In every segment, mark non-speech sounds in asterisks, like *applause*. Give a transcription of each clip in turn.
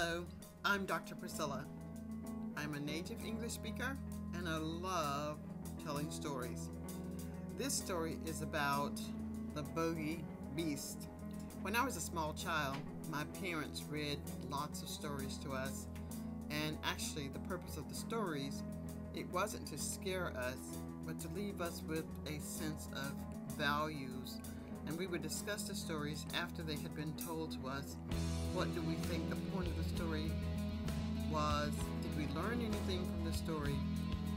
Hello, I'm Dr. Priscilla. I'm a native English speaker and I love telling stories. This story is about the bogey beast. When I was a small child, my parents read lots of stories to us, and actually, the purpose of the stories it wasn't to scare us, but to leave us with a sense of values. And we would discuss the stories after they had been told to us. What do we think the point of the story was? Did we learn anything from the story?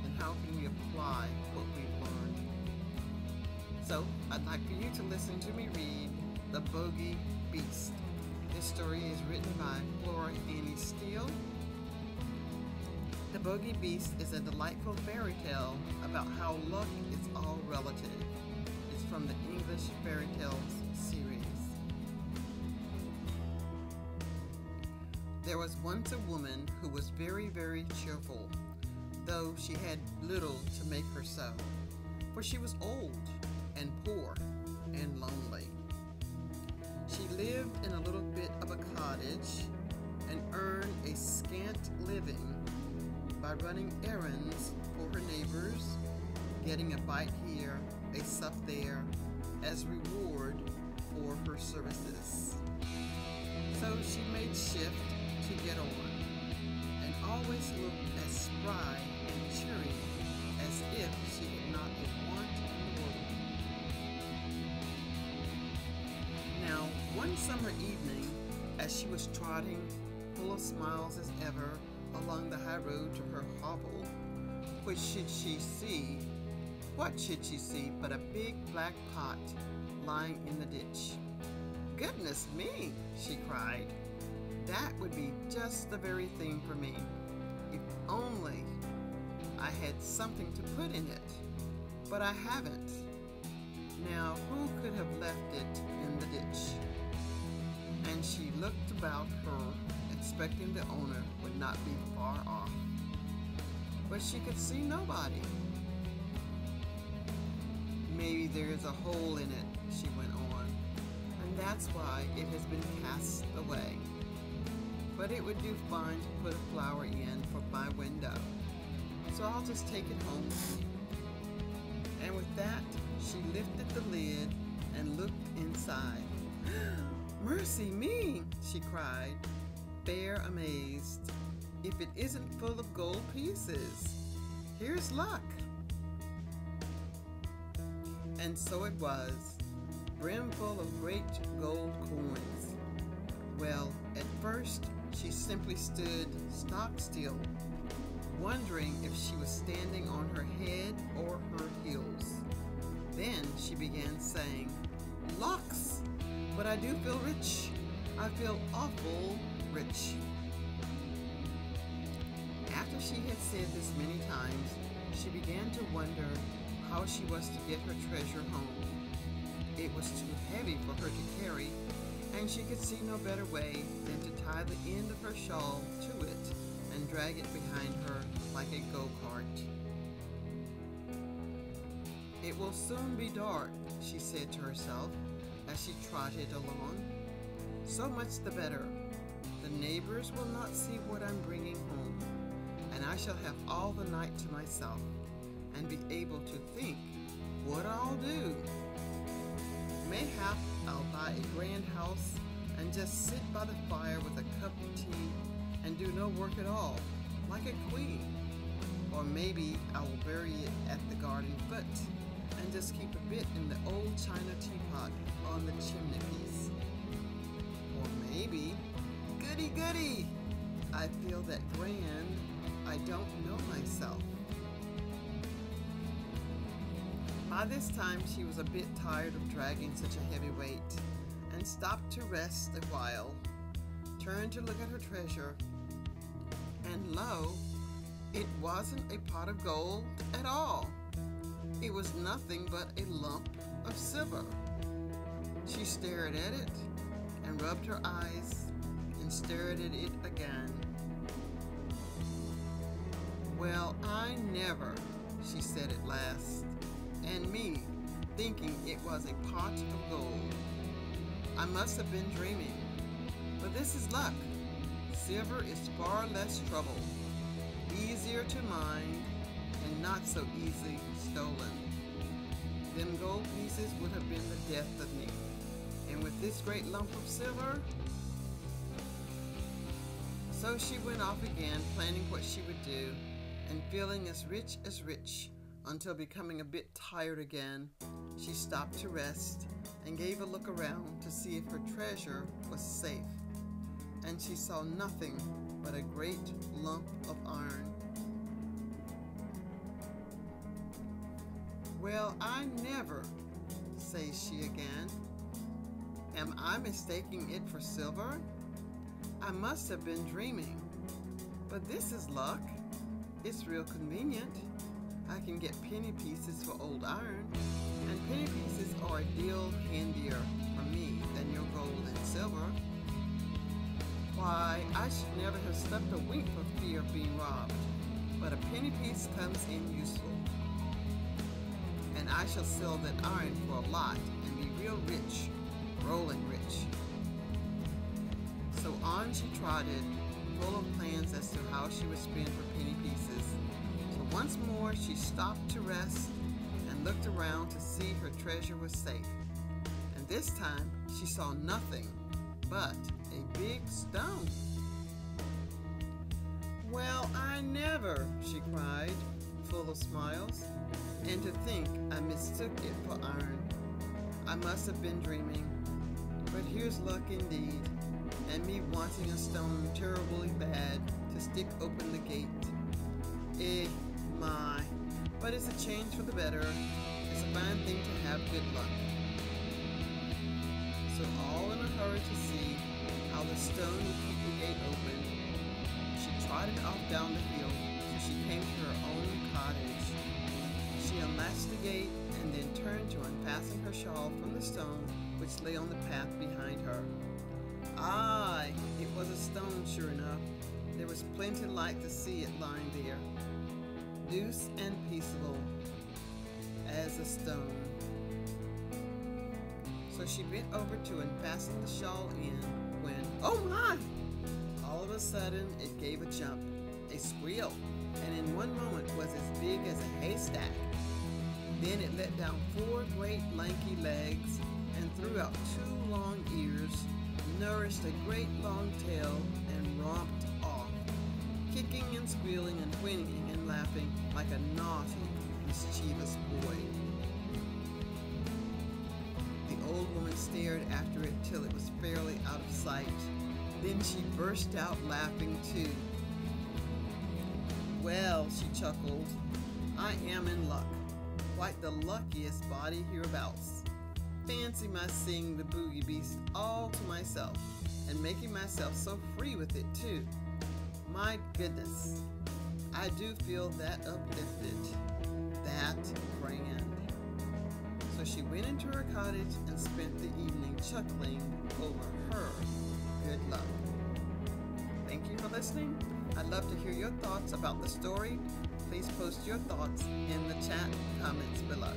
And how can we apply what we've learned? So, I'd like for you to listen to me read The Bogey Beast. This story is written by Flora Annie Steel the Bogey Beast is a delightful fairy tale about how luck is all relative. From the English Fairy Tales series. There was once a woman who was very, very cheerful, though she had little to make her so, for she was old and poor and lonely. She lived in a little bit of a cottage and earned a scant living by running errands for her neighbors, getting a bite here, a sup there, as reward for her services. So she made shift to get on, and always looked as spry and cheery as if she had not a want in the world. Now, one summer evening, as she was trotting, full of smiles as ever, along the high road to her hovel. Which should she see? What should she see but a big black pot lying in the ditch? Goodness me, she cried. That would be just the very thing for me. If only I had something to put in it. But I haven't. Now, who could have left it in the ditch? And she looked about her expecting the owner would not be far off. But she could see nobody. Maybe there is a hole in it, she went on, and that's why it has been cast away. But it would do fine to put a flower in for my window, so I'll just take it home And with that, she lifted the lid and looked inside. *gasps* Mercy me, she cried fair amazed. If it isn't full of gold pieces, here's luck. And so it was, brimful of great gold coins. Well, at first, she simply stood stock still, wondering if she was standing on her head or her heels. Then she began saying, Lux, but I do feel rich. I feel awful rich. After she had said this many times, she began to wonder how she was to get her treasure home. It was too heavy for her to carry, and she could see no better way than to tie the end of her shawl to it and drag it behind her like a go-kart. It will soon be dark, she said to herself as she trotted along. So much the better. The neighbors will not see what I'm bringing home, and I shall have all the night to myself, and be able to think what I'll do. Mayhap I'll buy a grand house and just sit by the fire with a cup of tea and do no work at all, like a queen. Or maybe I will bury it at the garden foot and just keep a bit in the old china teapot on the chimney piece. Or maybe goody goody. I feel that grand, I don't know myself. By this time, she was a bit tired of dragging such a heavy weight and stopped to rest a while, turned to look at her treasure, and lo, it wasn't a pot of gold at all. It was nothing but a lump of silver. She stared at it and rubbed her eyes and stared at it again. Well, I never, she said at last, thinking it was a pot of gold. I must have been dreaming, but this is luck. silver is far less trouble, easier to mine, and not so easily stolen. Them gold pieces would have been the death of me. And with this great lump of silver, so she went off again, planning what she would do, and feeling as rich as rich, until becoming a bit tired again, she stopped to rest and gave a look around to see if her treasure was safe. And she saw nothing but a great lump of iron. Well, I never, says she again. Am I mistaking it for silver? I must have been dreaming. But this is luck. It's real convenient. I can get penny pieces for old iron, and penny pieces are a deal handier for me than your gold and silver. Why, I should never have slept a wink for fear of being robbed, but a penny piece comes in useful. And I shall sell that iron for a lot and be real rich, rolling rich. So on she trotted, full of plans as to how she would spend her penny pieces. Once more she stopped to rest and looked around to see her treasure was safe. And this time she saw nothing but a big stone. Well, I never, she cried, full of smiles. And to think I mistook it for iron. I must have been dreaming. But here's luck indeed and me wanting a stone terribly bad to stick open the gate. Eh, my. But it's a change for the better. It's a fine thing to have good luck. So all in a hurry to see how the stone would keep the gate open, she trotted off down the hill till she came to her own cottage. She unlatched the gate and then turned to unfasten her shawl from the stone which lay on the path behind her. Aye, it was a stone, sure enough. There was plenty light to see it lying there, loose and peaceable as a stone. So she bent over to and unfasten the shawl in when, oh my! All of a sudden, it gave a jump, a squeal, and in one moment was as big as a haystack. Then it let down four great lanky legs and threw out two long ears nourished a great long tail and romped kicking and squealing and whinnying and laughing like a naughty, mischievous boy. The old woman stared after it till it was fairly out of sight. Then she burst out laughing too. Well, she chuckled, I am in luck. Quite the luckiest body hereabouts fancy my seeing the boogie beast all to myself and making myself so free with it too. My goodness, I do feel that uplifted, that grand. So she went into her cottage and spent the evening chuckling over her good luck. Thank you for listening. I'd love to hear your thoughts about the story. Please post your thoughts in the chat comments below.